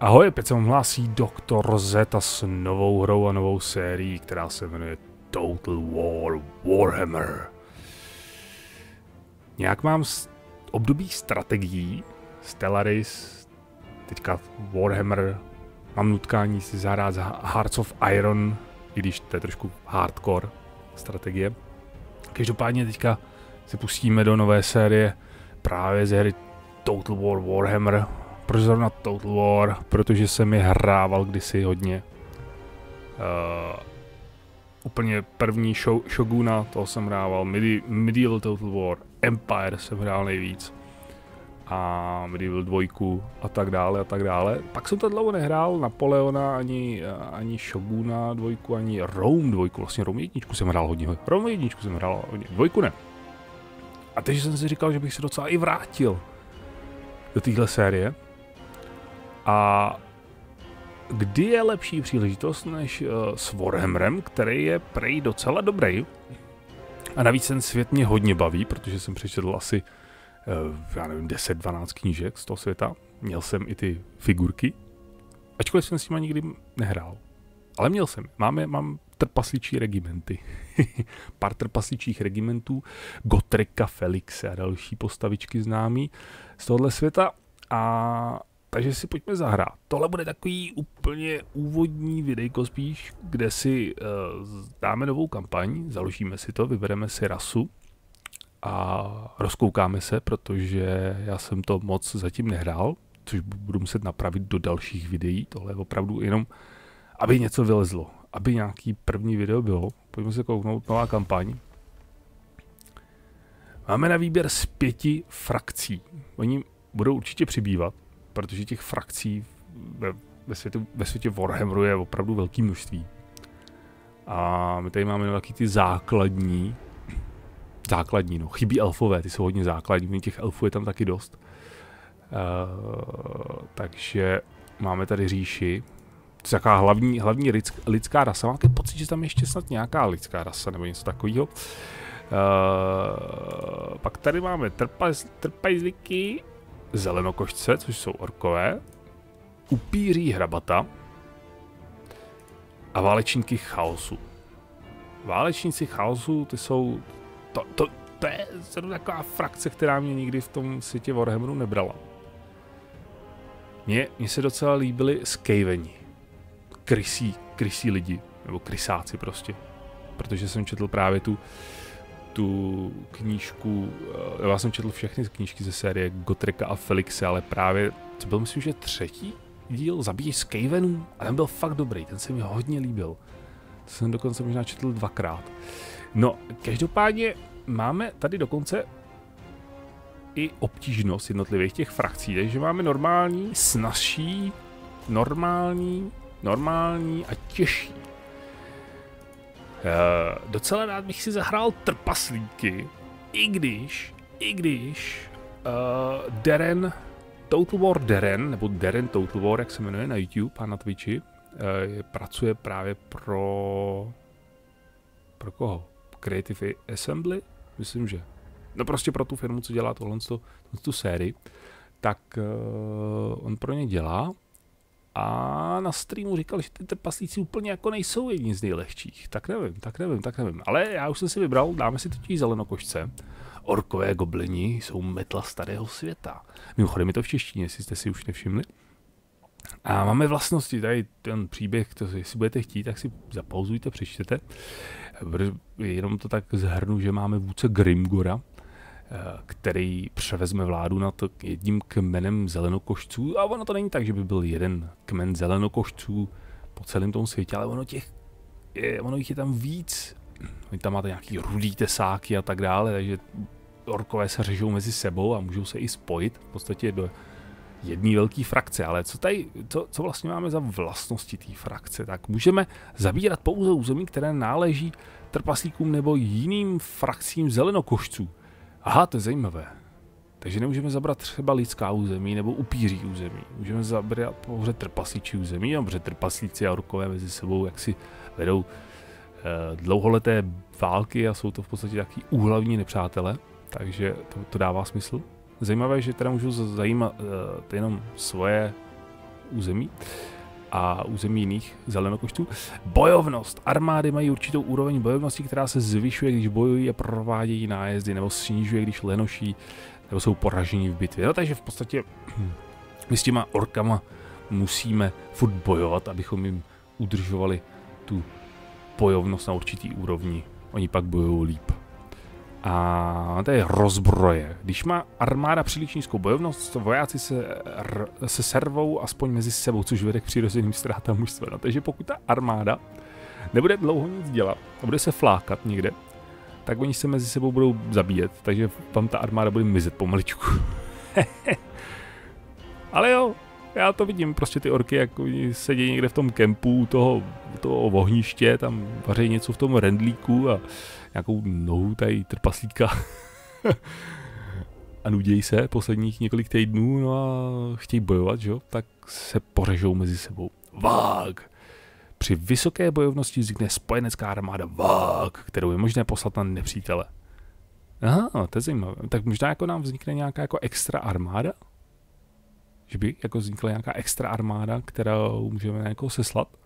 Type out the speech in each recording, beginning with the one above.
Ahoj, opět se vám hlásí Doktor Zeta s novou hrou a novou sérií, která se jmenuje Total War Warhammer. Nějak mám období strategií, Stellaris, teďka Warhammer, mám nutkání si zahrát Hearts of Iron, i když to je trošku hardcore strategie. Každopádně teďka se pustíme do nové série právě ze hry Total War Warhammer, proč zrovna Total War? Protože jsem je hrával kdysi hodně. Uh, úplně první show, Shoguna, toho jsem hrával, Medi Medieval Total War, Empire jsem hrál nejvíc. A Medieval 2 a tak dále a tak dále. Pak jsem to dlouho nehrál, Napoleona, ani, ani Shoguna 2, ani Rome 2, vlastně Rome 1 jsem hrál hodně, Rome 1 jsem hrál hodně, dvojku ne. A teď jsem si říkal, že bych se docela i vrátil do téhle série. A kdy je lepší příležitost než uh, s Warhammerem, který je prej docela dobrý. A navíc ten svět mě hodně baví, protože jsem přečetl asi, uh, já nevím, 10-12 knížek z toho světa. Měl jsem i ty figurky, ačkoliv jsem s nimi nikdy nehrál. Ale měl jsem. Máme, mám trpasličí regimenty. Pár trpasličích regimentů, Gotreka, Felixe a další postavičky známý z tohohle světa. A takže si pojďme zahrát. Tohle bude takový úplně úvodní videjko spíš, kde si uh, dáme novou kampaň, založíme si to, vybereme si rasu a rozkoukáme se, protože já jsem to moc zatím nehrál, což budu muset napravit do dalších videí. Tohle je opravdu jenom, aby něco vylezlo, aby nějaký první video bylo. Pojďme se kouknout, nová kampaň. Máme na výběr z pěti frakcí. Oni budou určitě přibývat, protože těch frakcí ve, ve, světu, ve světě Warhammeru je opravdu velké množství. A my tady máme nějaký ty základní, základní, no, chybí elfové, ty jsou hodně základní, těch elfů je tam taky dost. Uh, takže máme tady říši, to je taková hlavní, hlavní lidská, rasa. Mám pocit, že tam ještě snad nějaká lidská rasa nebo něco takového. Uh, pak tady máme trpajzliky, zelenokošce, což jsou orkové, upíří hrabata a válečníky chaosu. Válečníci chaosu, ty jsou, to, to, to je taková frakce, která mě nikdy v tom světě Warhammeru nebrala. Mně, mně se docela líbily Skaveni. Krysí, krysí lidi, nebo krysáci prostě. Protože jsem četl právě tu, tu knížku, eh, já jsem četl všechny knížky ze série Gotreka a Felixe, ale právě, to byl myslím, že třetí díl, Zabíjí Skavenů, a ten byl fakt dobrý, ten se mi hodně líbil. To jsem dokonce možná četl dvakrát. No, každopádně máme tady dokonce i obtížnost jednotlivých těch frakcí, takže máme normální, snažší, normální, normální a těžší. Uh, docela rád bych si zahrál trpaslíky, i když, i když uh, Deren, Total War Deren, nebo Deren Total War, jak se jmenuje na YouTube a na Twitchi, uh, pracuje právě pro... Pro koho? Creative Assembly? Myslím, že. No prostě pro tu firmu, co dělá tohle, tu, tu sérii. Tak uh, on pro ně dělá a na streamu říkal, že ty trpaslíci úplně jako nejsou jedni z nejlehčích. Tak nevím, tak nevím, tak nevím. Ale já už jsem si vybral, dáme si totiž zelenokošce. Orkové goblini jsou metla starého světa. Mimochodem je to v češtině, jestli jste si už nevšimli. A máme vlastnosti, tady ten příběh, to, jestli budete chtít, tak si zapauzujte, přečtěte. Jenom to tak zhrnu, že máme vůdce Grimgora, který převezme vládu nad jedním kmenem zelenokošců. A ono to není tak, že by byl jeden kmen zelenokošců po celém tom světě, ale ono těch, je, ono jich je tam víc. Oni tam máte nějaký rudý tesáky a tak dále, takže orkové se řežou mezi sebou a můžou se i spojit v podstatě do jedné velké frakce. Ale co tady, co, co vlastně máme za vlastnosti té frakce? Tak můžeme zabírat pouze území, které náleží trpaslíkům nebo jiným frakcím zelenokošců. Aha, to je zajímavé. Takže nemůžeme zabrat třeba lidská území nebo upíří území. Můžeme zabrat pouze trpasličí území, protože trpaslíci a orkové mezi sebou jak si vedou eh, dlouholeté války a jsou to v podstatě taky úhlavní nepřátele, takže to, to dává smysl. Zajímavé, že teda můžu zajímat eh, jenom svoje území a území jiných zelenokoštů. Bojovnost. Armády mají určitou úroveň bojovnosti, která se zvyšuje, když bojují a provádějí nájezdy, nebo snižuje, když lenoší, nebo jsou poražení v bitvě. No, takže v podstatě my s těma orkama musíme furt bojovat, abychom jim udržovali tu bojovnost na určitý úrovni. Oni pak bojují líp. A to je rozbroje. Když má armáda příliš nízkou bojovnost, vojáci se, r, se servou aspoň mezi sebou, což vede k přirozeným ztrátám mužstva. No, takže pokud ta armáda nebude dlouho nic dělat a bude se flákat někde, tak oni se mezi sebou budou zabíjet, takže tam ta armáda bude mizet pomaličku. Ale jo, já to vidím, prostě ty orky, jak sedí někde v tom kempu toho, toho ohniště, tam vaří něco v tom rendlíku a nějakou nohu tady trpaslíka a nudějí se posledních několik týdnů, no a chtějí bojovat, že jo, tak se pořežou mezi sebou. Vák! Při vysoké bojovnosti vznikne spojenecká armáda Vák, kterou je možné poslat na nepřítele. Aha, to je zajímavé. Tak možná jako nám vznikne nějaká jako extra armáda? Že by jako vznikla nějaká extra armáda, kterou můžeme jako seslat,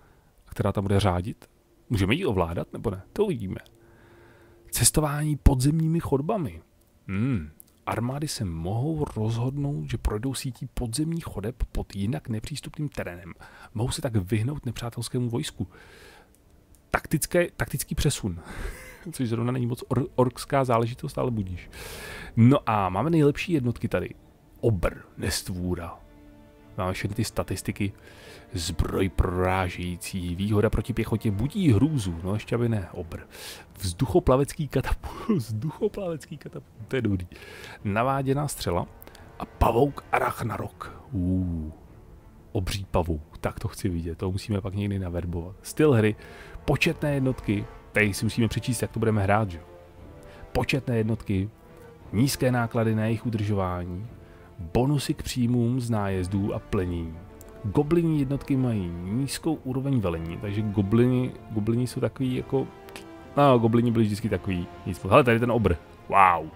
která tam bude řádit? Můžeme ji ovládat, nebo ne? To uvidíme. Cestování podzemními chodbami. Hmm. Armády se mohou rozhodnout, že projdou sítí podzemních chodeb pod jinak nepřístupným terénem. Mohou se tak vyhnout nepřátelskému vojsku. Taktické, taktický přesun. Což zrovna není moc or, orkská záležitost, ale budíš. No a máme nejlepší jednotky tady. Obr, nestvůra. Máme všechny ty statistiky. Zbroj prorážející, výhoda proti pěchotě budí hrůzu, no ještě aby ne, obr. Vzduchoplavecký katapult, vzduchoplavecký katapult, to je dobrý. Naváděná střela a pavouk arachnarok. Uh, obří pavouk, tak to chci vidět, to musíme pak někdy naverbovat. Styl hry, početné jednotky, tady si musíme přečíst, jak to budeme hrát, že? Početné jednotky, nízké náklady na jejich udržování, bonusy k příjmům z nájezdů a plnění Goblini jednotky mají nízkou úroveň velení, takže goblini, goblini jsou takový jako... No, goblini byli vždycky takový, nic moc. Ale tady ten obr. Wow.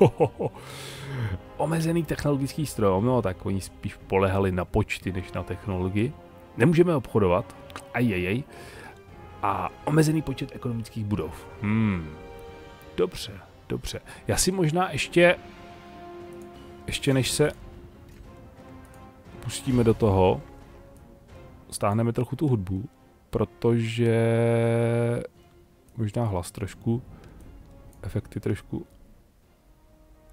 Omezený technologický strom, no tak oni spíš polehali na počty než na technologii. Nemůžeme obchodovat, ajajaj. A omezený počet ekonomických budov. Hmm. Dobře, dobře. Já si možná ještě, ještě než se pustíme do toho, stáhneme trochu tu hudbu, protože možná hlas trošku, efekty trošku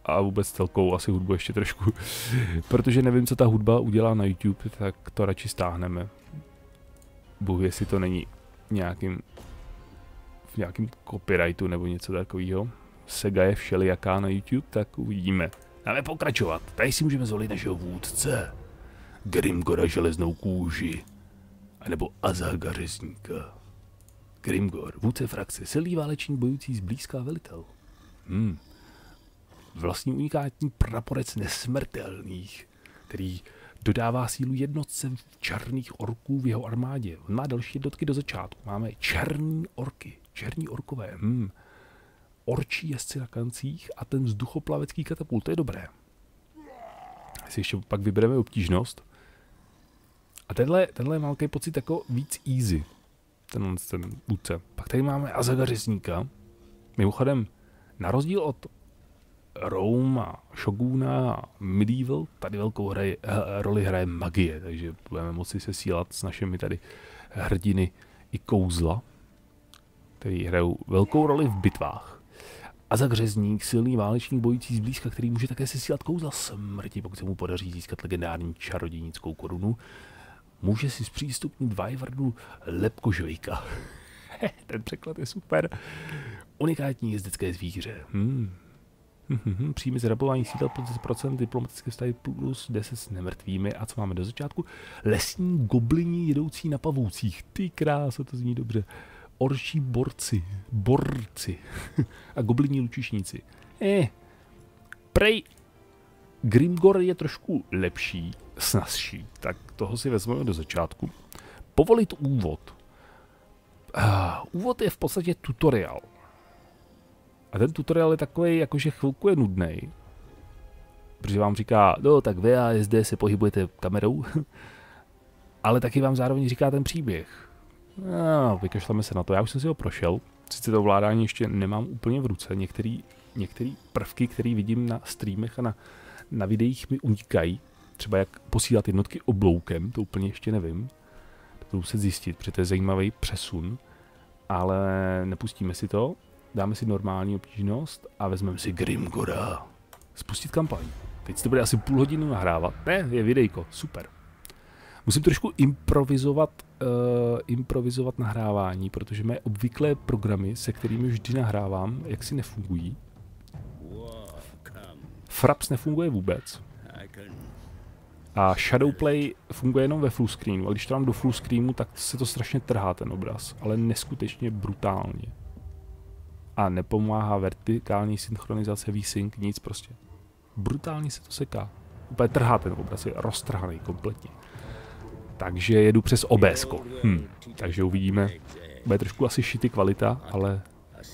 a vůbec celkovou asi hudbu ještě trošku, protože nevím, co ta hudba udělá na YouTube, tak to radši stáhneme. Bůh, jestli to není nějakým v nějakým copyrightu nebo něco takového. Sega je všelijaká na YouTube, tak uvidíme. Dáme pokračovat. Tady si můžeme zvolit našeho vůdce. Grimgora železnou kůži, anebo Azhaga řezníka. Grimgor, vůdce frakce, silný válečník bojující zblízká velitel. Hmm. Vlastní unikátní praporec nesmrtelných, který dodává sílu jednotcem černých orků v jeho armádě. On má další jednotky do začátku. Máme černí orky, černí orkové. Hmm. Orčí jezdci na kancích a ten vzduchoplavecký katapult, to je dobré. Si ještě pak vybereme obtížnost, a tenhle, tenhle je velký pocit jako víc easy. Tenhle ten vůdce. Pak tady máme Azaga řezníka. Mimochodem, na rozdíl od Rome a Shoguna a Medieval, tady velkou hraje, eh, roli hraje magie, takže budeme moci se sílat s našimi tady hrdiny i kouzla, který hrajou velkou roli v bitvách. A za řezník, silný válečník bojící zblízka, který může také sesílat kouzla smrti, pokud se mu podaří získat legendární čarodějnickou korunu může si zpřístupnit Vajvardu lepkožvejka. Ten překlad je super. Unikátní jezdecké zvíře. Hmm. Příjmy zrabování sídel plus 10%, diplomatické vztahy plus 10 s nemrtvými. A co máme do začátku? Lesní goblini jedoucí na pavoucích. Ty krása, to zní dobře. Orší borci. Borci. a goblini lučišníci. Eh. Prej. Grimgor je trošku lepší, snazší, tak toho si vezmeme do začátku. Povolit úvod. Uh, úvod je v podstatě tutoriál. A ten tutoriál je takový, jakože chvilku je nudný, protože vám říká, no tak vy a SD se pohybujete kamerou ale taky vám zároveň říká ten příběh. No, vykašleme se na to. Já už jsem si ho prošel. Sice to ovládání ještě nemám úplně v ruce. Některé některé prvky, které vidím na streamech a na, na videích mi unikají. Třeba jak posílat jednotky obloukem, to úplně ještě nevím. To budu muset zjistit, protože to je zajímavý přesun. Ale nepustíme si to, dáme si normální obtížnost a vezmeme si Grimgora. Spustit kampaň. Teď to bude asi půl hodinu nahrávat. Ne, je videjko, super. Musím trošku improvizovat, uh, improvizovat nahrávání, protože mé obvyklé programy, se kterými vždy nahrávám, jak si nefungují. Fraps nefunguje vůbec. A Shadowplay funguje jenom ve full screenu. A když to dám do full screenu, tak se to strašně trhá ten obraz. Ale neskutečně brutálně. A nepomáhá vertikální synchronizace, VSync, nic prostě. Brutálně se to seká. Úplně trhá ten obraz, je roztrhaný kompletně. Takže jedu přes OBS. Hm. Takže uvidíme. Bude trošku asi šity kvalita, ale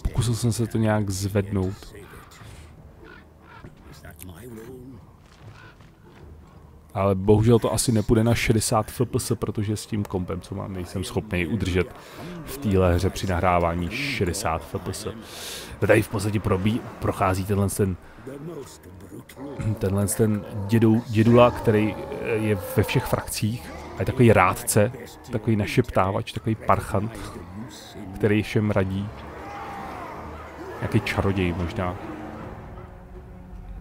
pokusil jsem se to nějak zvednout. Ale bohužel to asi nepůjde na 60 fps, protože s tím kompem, co mám, nejsem schopný udržet v téhle hře při nahrávání 60 fps. Tady v podstatě probí, prochází tenhle ten tenhle ten dědu, dědula, který je ve všech frakcích a je takový rádce, takový našeptávač, takový parchant, který všem radí. Jaký čaroděj možná.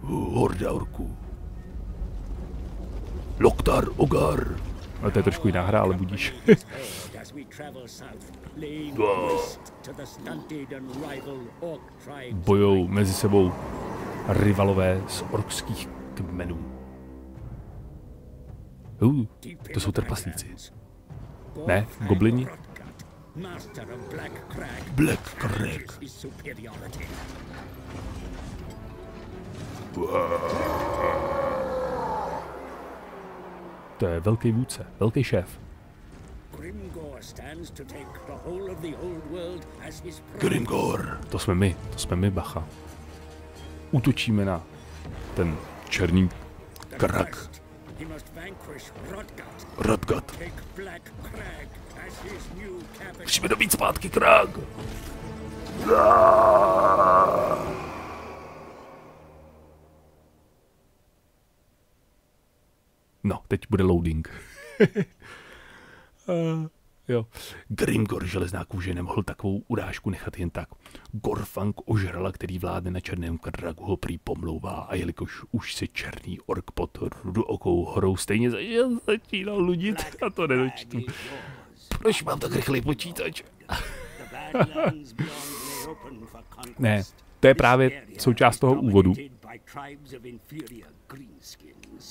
Horda orků. Loktar Ogar. Ale to je trošku jiná hra, ale budíš. Bojou mezi sebou rivalové z orkských kmenů. Uh, to jsou trpaslíci. Ne, goblini? Black Crag. To je velký vůdce, velký šéf. Grimgor, to jsme my, to jsme my, bacha. Útočíme na ten černý krak. Rodgat. Musíme dobít zpátky krák. No, teď bude loading. uh, jo. Grimgor železná kůže nemohl takovou urážku nechat jen tak. Gorfang ožrala, který vládne na černém kragu, ho prý pomlouvá a jelikož už se černý ork pod rudokou horou stejně začínal ludit a to nedočtu. Proč mám tak rychlý počítač? ne, to je právě součást toho úvodu.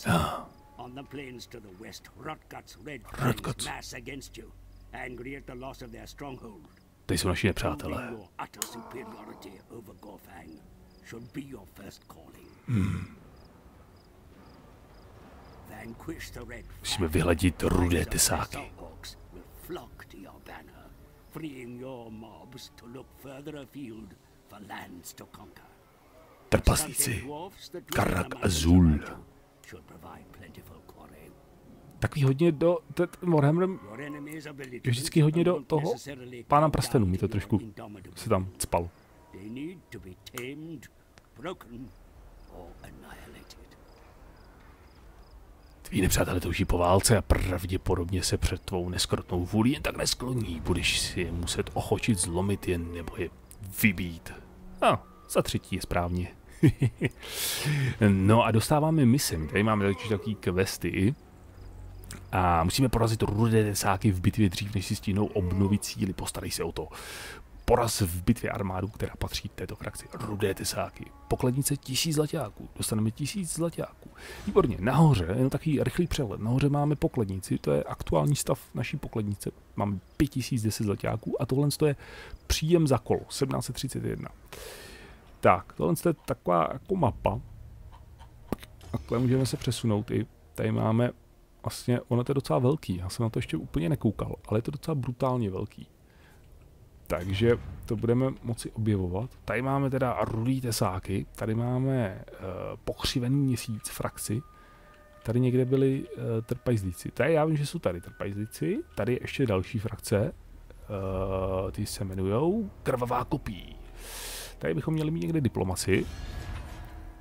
Ah. On the plains to the west, Rotguts led Rotguts. mass against you, angry at the loss of their stronghold. Ty jsou naši nepřátelé. Hmm. Musíme vyhladit rudé tesáky. Trpaslíci, Karak Azul takový hodně do, Warhammer je vždycky hodně do toho pána prstenů mi to trošku se tam cpal. Tví nepřátelé touží po válce a pravděpodobně se před tvou neskrotnou vůli jen tak neskloní. Budeš si je muset ochočit, zlomit je nebo je vybít. A, no, za třetí je správně. no a dostáváme misem. Tady máme takový questy. A musíme porazit rudé desáky v bitvě dřív, než si stínou obnovit síly. Postarej se o to. Poraz v bitvě armádu, která patří této frakci. Rudé tesáky. Pokladnice tisíc zlaťáků. Dostaneme tisíc zlaťáků. Výborně. Nahoře, jen takový rychlý přehled. Nahoře máme pokladnici, to je aktuální stav naší pokladnice. Máme 5010 zlaťáků a tohle je příjem za kolo. 1731. Tak, tohle je taková jako mapa. Takhle můžeme se přesunout i. Tady máme vlastně, ono to je docela velký. Já jsem na to ještě úplně nekoukal, ale je to docela brutálně velký. Takže to budeme moci objevovat. Tady máme teda rudý tesáky, tady máme uh, pokřivený měsíc frakci Tady někde byli uh, trpajzlíci. Tady já vím, že jsou tady trpajzlíci. Tady je ještě další frakce. Uh, ty se jmenujou Krvavá kopí. Tady bychom měli mít někde diplomaci.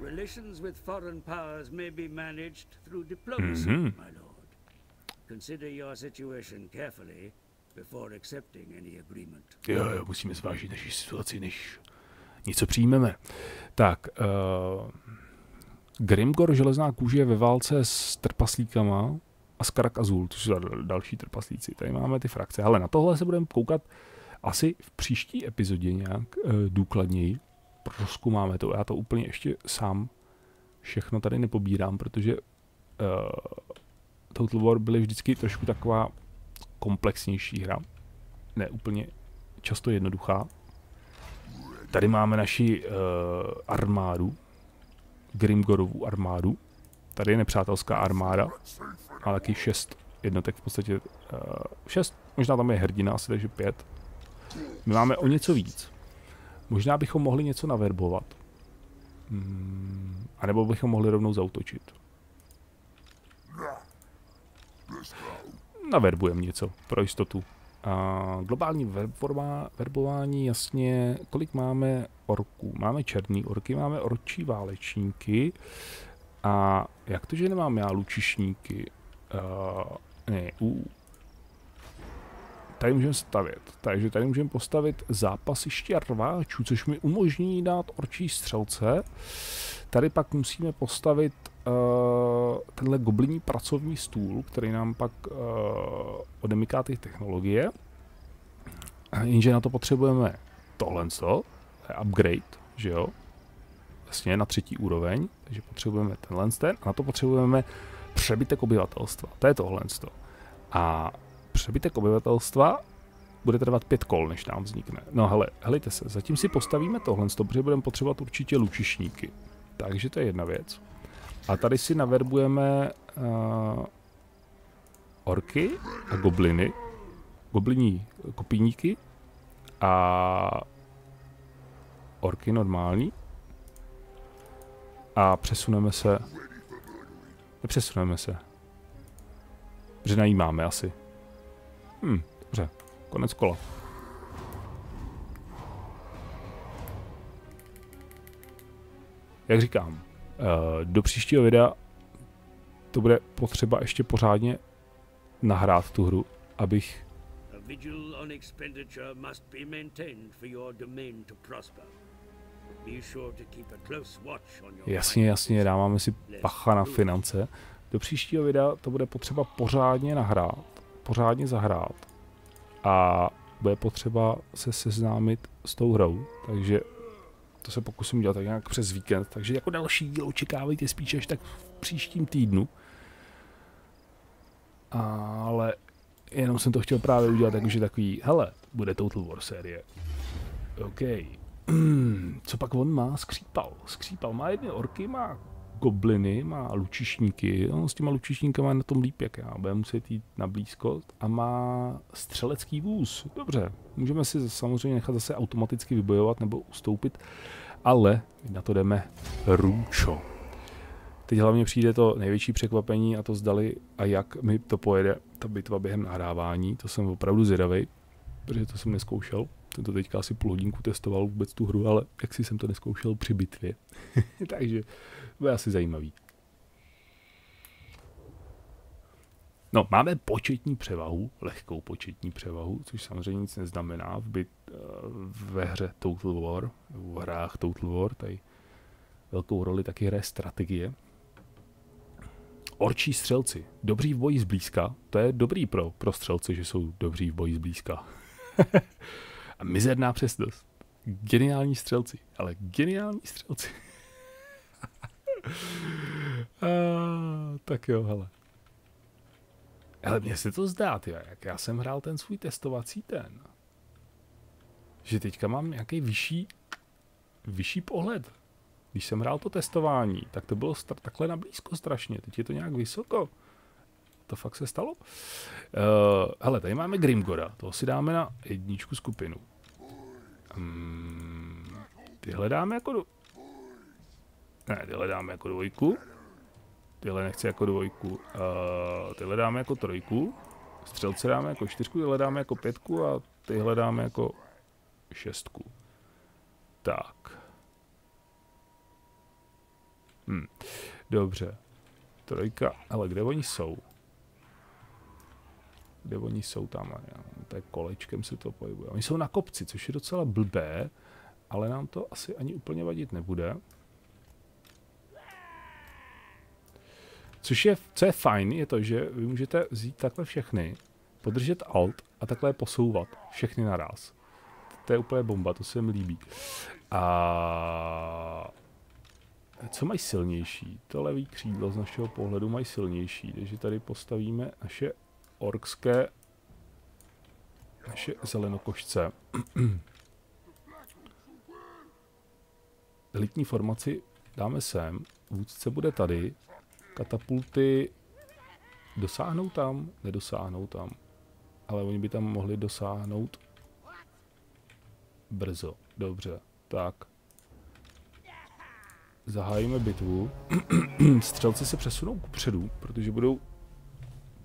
Relations with foreign powers may be managed through diplomacy, mm-hmm. my lord. Consider your situation carefully before accepting any agreement. Jo, jo, musíme zvážit naši situaci, než něco přijmeme. Tak, uh, Grimgor železná kůže je ve válce s trpaslíkama a s Karak Azul, to jsou další trpaslíci. Tady máme ty frakce, ale na tohle se budeme koukat asi v příští epizodě nějak uh, důkladněji. Proskoumáme to, já to úplně ještě sám všechno tady nepobírám, protože uh, Total War byly vždycky trošku taková komplexnější hra. Ne úplně často jednoduchá. Tady máme naši uh, armádu, Grimgorovu armádu. Tady je nepřátelská armáda, ale taky šest jednotek v podstatě. Uh, šest, možná tam je hrdina, asi takže pět. My máme o něco víc. Možná bychom mohli něco naverbovat. Hmm, a nebo bychom mohli rovnou zautočit. Naverbujeme něco pro jistotu. A globální verborma, verbování, jasně, kolik máme orků? Máme černý orky, máme orčí válečníky. A jak to, že nemám já lučišníky? Uh, ne, uh. Tady můžeme stavět. Takže tady můžeme postavit zápasiště rváčů, což mi umožní dát orčí střelce. Tady pak musíme postavit uh, tenhle gobliní pracovní stůl, který nám pak uh, odemyká ty technologie. Jenže na to potřebujeme tohle, to je upgrade, že jo? Vlastně na třetí úroveň, takže potřebujeme tenhle ten a na to potřebujeme přebytek obyvatelstva. To je tohle. A přebytek obyvatelstva bude trvat pět kol, než nám vznikne. No hele, helejte se, zatím si postavíme tohle, protože budeme potřebovat určitě lučišníky. Takže to je jedna věc. A tady si naverbujeme uh, orky a gobliny, gobliní kopíníky a orky normální. A přesuneme se. Nepřesuneme se. Protože najímáme asi. Hm, dobře. Konec kola. Jak říkám, do příštího videa to bude potřeba ještě pořádně nahrát tu hru, abych vigil on expenditure must be maintained for your domain to prosper. Be sure to keep a close watch on your Jasně, jasně, dáváme si pacha na finance. Do příštího videa to bude potřeba pořádně nahrát, pořádně zahrát a bude potřeba se seznámit s tou hrou, takže to se pokusím dělat tak nějak přes víkend, takže jako další díl očekávejte spíš až tak v příštím týdnu. Ale jenom jsem to chtěl právě udělat takže takový, hele, bude Total War série. OK. Co pak on má? Skřípal. Skřípal má jedny orky, má gobliny, má lučišníky, on s těma lučišníkama je na tom líp jak já, bude muset jít na blízkost a má střelecký vůz. Dobře, můžeme si samozřejmě nechat zase automaticky vybojovat nebo ustoupit, ale na to jdeme růčo. Teď hlavně přijde to největší překvapení a to zdali a jak mi to pojede ta bitva během nahrávání. To jsem opravdu zvědavý, protože to jsem neskoušel. Jsem to teďka asi půl hodinku testoval vůbec tu hru, ale jak si jsem to neskoušel při bitvě. Takže je asi zajímavý. No, máme početní převahu, lehkou početní převahu, což samozřejmě nic neznamená v byt, eh, ve hře Total War, v hrách Total War, tady velkou roli taky hraje strategie. Orčí střelci, dobří v boji zblízka, to je dobrý pro, pro střelce, že jsou dobří v boji zblízka. A mizerná přesnost. Geniální střelci, ale geniální střelci. A, tak jo, hele. Ale mně se to zdá, tyjo, jak já jsem hrál ten svůj testovací ten. Že teďka mám nějaký vyšší, vyšší pohled. Když jsem hrál to testování, tak to bylo takhle na blízko strašně. Teď je to nějak vysoko. To fakt se stalo. Uh, hele, tady máme Grimgora. To si dáme na jedničku skupinu. Um, ty hledáme jako do... Ne, tyhle dáme jako dvojku. tyhle nechci jako dvojku. Uh, tyhle dáme jako trojku. Střelce dáme jako čtyřku, tyhle dáme jako pětku a tyhle dáme jako šestku. Tak. Hm. Dobře. Trojka, ale kde oni jsou? Kde oni jsou tam? To je kolečkem se to pohybuje. Oni jsou na kopci, což je docela blbé, ale nám to asi ani úplně vadit nebude. Což je, co je fajn, je to, že vy můžete vzít takhle všechny, podržet Alt a takhle posouvat všechny naraz. To je úplně bomba, to se mi líbí. A co mají silnější? To levý křídlo z našeho pohledu mají silnější, takže tady postavíme naše orkské naše zelenokošce. Elitní formaci dáme sem, vůdce bude tady, katapulty dosáhnou tam, nedosáhnou tam, ale oni by tam mohli dosáhnout brzo. Dobře, tak. Zahájíme bitvu. Střelci se přesunou kupředu, protože budou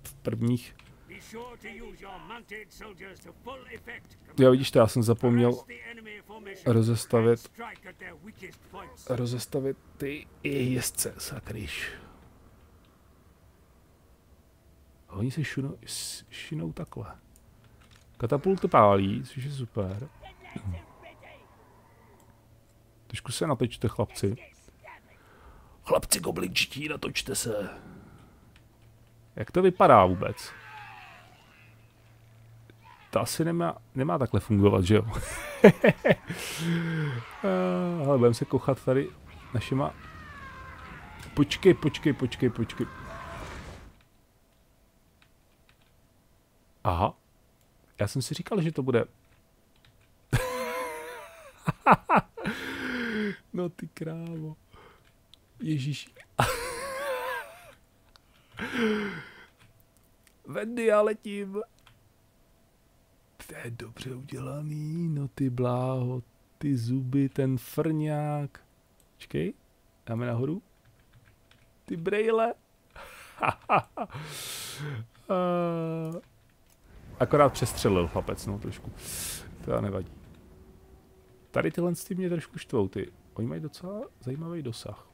v prvních Jo, vidíš to, já jsem zapomněl rozestavit rozestavit ty jezdce, sakryš. Oni se šunou, šinou takhle. Katapult pálí, což je super. Trošku se natočte, chlapci. Chlapci goblinčtí, natočte se. Jak to vypadá vůbec? To asi nemá, nemá takhle fungovat, že jo? Ale budeme se kochat tady našima... Počkej, počkej, počkej, počkej. Aha. Já jsem si říkal, že to bude... no ty krávo. Ježíš. Vendy, já letím. To je dobře udělaný, no ty bláho, ty zuby, ten frňák. Počkej, dáme nahoru. Ty brejle. Akorát přestřelil chlapec, no trošku. To nevadí. Tady tyhle ty mě trošku štvou, ty. Oni mají docela zajímavý dosah.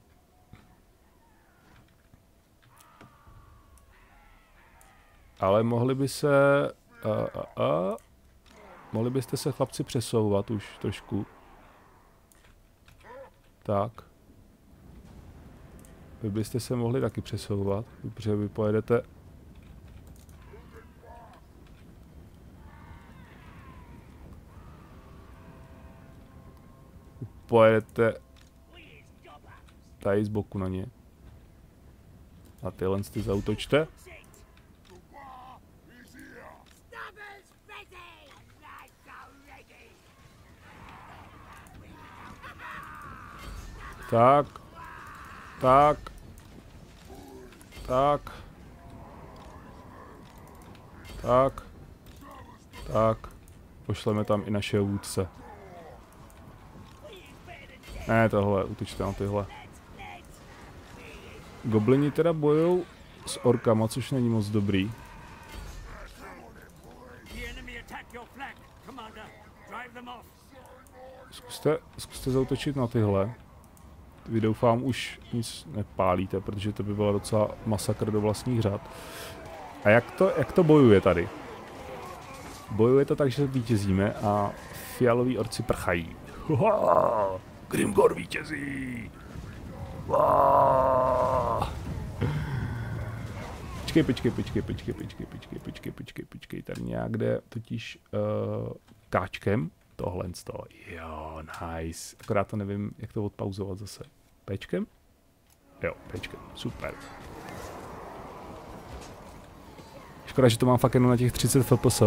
Ale mohli by se... A, a, a, mohli byste se chlapci přesouvat už trošku. Tak. Vy byste se mohli taky přesouvat, protože vy pojedete pojedete tady z boku na ně. A tyhle ty zautočte. Tak. Tak. Tak. Tak. Tak. Pošleme tam i naše vůdce. Ne, tohle, utočte na tyhle. Goblini teda bojujou s orkama, což není moc dobrý. Zkuste, zkuste zautočit na tyhle. Vy doufám už nic nepálíte, protože to by bylo docela masakr do vlastních řad. A jak to, jak to bojuje tady? Bojuje to tak, že vítězíme a fialoví orci prchají. Grimgor vítězí! Počkej, počkej, počkej, počkej, počkej, počkej, počkej, počkej, počkej, tady nějak jde totiž uh, káčkem, tohle z toho, jo, nice, akorát to nevím, jak to odpauzovat zase, pečkem? Jo, pečkem, super. Škoda, že to mám fakt jenom na těch 30 fps.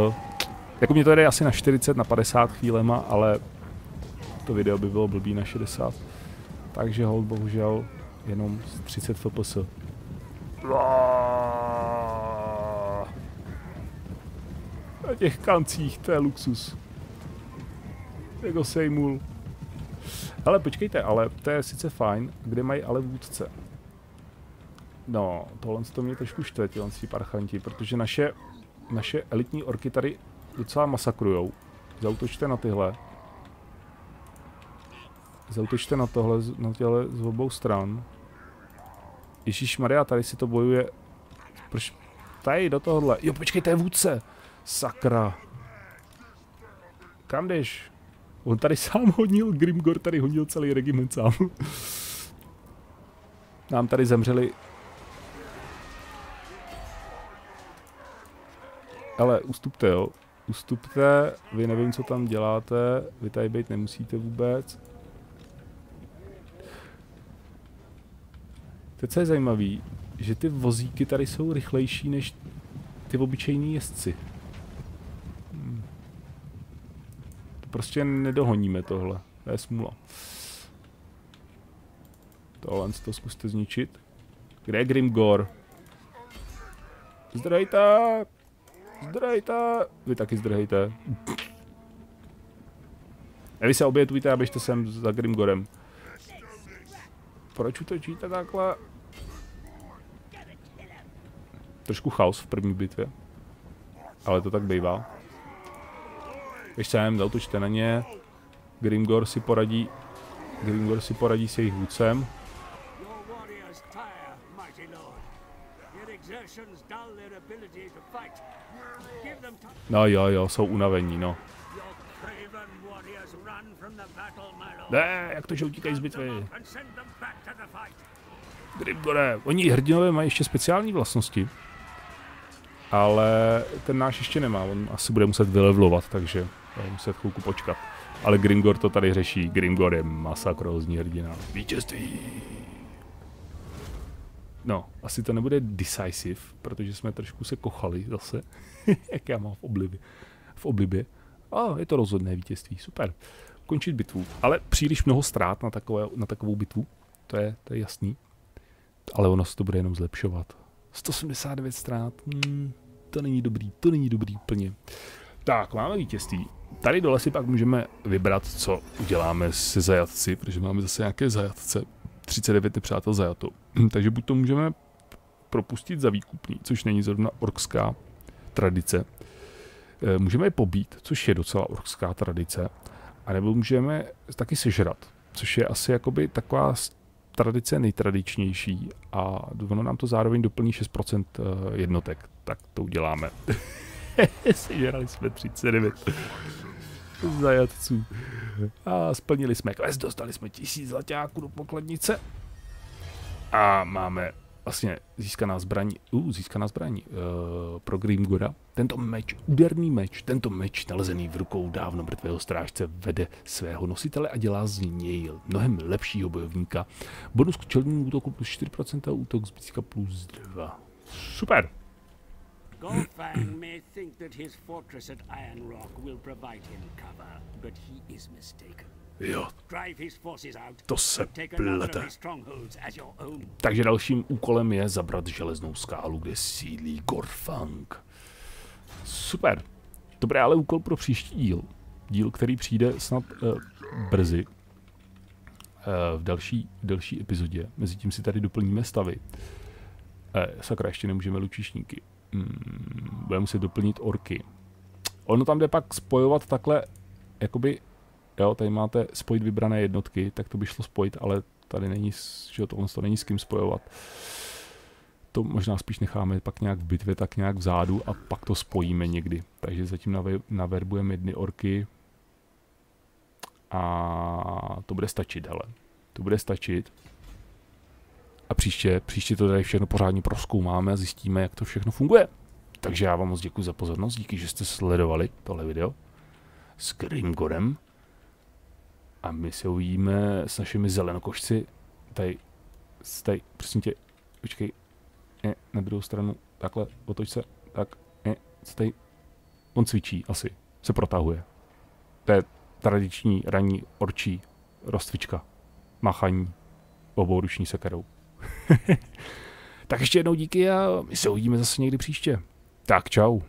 Jako mě to jde asi na 40, na 50 chvílema, ale to video by bylo blbý na 60. Takže hold bohužel jenom z 30 fps. Na těch kancích, to je luxus. Jako sejmul. Ale počkejte, ale to je sice fajn, kde mají ale vůdce. No, tohle to mě trošku štve, tyhle parchanti, protože naše, naše elitní orky tady docela masakrujou. Zautočte na tyhle. Zautočte na tohle, na těhle z obou stran. Ježíš Maria, tady si to bojuje. Proč? Tady, do tohohle. Jo, počkej, to je vůdce. Sakra. Kam jdeš? On tady sám honil, Grimgor tady honil celý regiment sám. Nám tady zemřeli Ale ustupte, jo. Ustupte, vy nevím, co tam děláte, vy tady být nemusíte vůbec. Teď co je zajímavý, že ty vozíky tady jsou rychlejší než ty obyčejní jezdci. Hmm. Prostě nedohoníme tohle, to je smůla. Tohle to zkuste zničit. Kde je Grimgor? Zdrojte! Zdrhejte! Vy taky zdrhejte. A vy se obětujte a běžte sem za Grimgorem. Proč utočíte takhle? Trošku chaos v první bitvě. Ale to tak bývá. Běž sem, zautočte na ně. Grimgor si poradí Grimgor si poradí s jejich vůdcem. No jo, jo, jsou unavení, no. Ne, jak to, že utíkají z bitvy? Grimgore, oni hrdinové mají ještě speciální vlastnosti. Ale ten náš ještě nemá, on asi bude muset vylevlovat, takže bude muset chvilku počkat. Ale Grimgor to tady řeší, Grimgor je masakrózní hrdina. Vítězství! No, asi to nebude decisive, protože jsme trošku se kochali zase, jak já mám v oblibě. V oblibě. A je to rozhodné vítězství, super. Končit bitvu. Ale příliš mnoho ztrát na, takové, na takovou bitvu, to je, to je jasný. Ale ono se to bude jenom zlepšovat. 179 ztrát, hmm, to není dobrý, to není dobrý úplně. Tak, máme vítězství. Tady dole si pak můžeme vybrat, co uděláme se zajatci, protože máme zase nějaké zajatce. 39 nepřátel zajato. Takže buď to můžeme propustit za výkupní, což není zrovna orkská tradice. Eh, můžeme je pobít, což je docela orkská tradice. A nebo můžeme taky sežrat, což je asi jakoby taková tradice nejtradičnější a ono nám to zároveň doplní 6% eh, jednotek. Tak to uděláme. Sežrali jsme 39 zajatců. A splnili jsme quest, dostali jsme tisíc zlatáků do pokladnice. A máme vlastně získaná zbraň, uh, získaná zbraň uh, pro Grimgora. Tento meč, úderný meč, tento meč nalezený v rukou dávno mrtvého strážce vede svého nositele a dělá z něj mnohem lepšího bojovníka. Bonus k čelnímu útoku plus 4%, útok z plus 2. Super! Goldfang may think that his fortress at Iron Rock will provide him cover, but he is mistaken. Jo, to se plete. Takže dalším úkolem je zabrat železnou skálu, kde sídlí Gorfang. Super. Dobré, ale úkol pro příští díl. Díl, který přijde snad uh, brzy. Uh, v další, další epizodě. Mezitím si tady doplníme stavy. Uh, sakra, ještě nemůžeme lučišníky hmm, budeme muset doplnit orky. Ono tam jde pak spojovat takhle, jakoby, jo, tady máte spojit vybrané jednotky, tak to by šlo spojit, ale tady není, že tohle to není s kým spojovat. To možná spíš necháme pak nějak v bitvě, tak nějak vzadu a pak to spojíme někdy. Takže zatím naverbujeme jedny orky a to bude stačit, ale to bude stačit a příště, příště to tady všechno pořádně proskoumáme a zjistíme, jak to všechno funguje. Takže já vám moc děkuji za pozornost, díky, že jste sledovali tohle video s Grimgorem a my se uvidíme s našimi zelenokošci tady, tady, prosím tě, počkej, ne, na druhou stranu, takhle, otoč se, tak, ne, tady, on cvičí asi, se protahuje. To je tradiční ranní orčí rozcvička, machání obou ruční sekerou. tak ještě jednou díky a my se uvidíme zase někdy příště. Tak čau.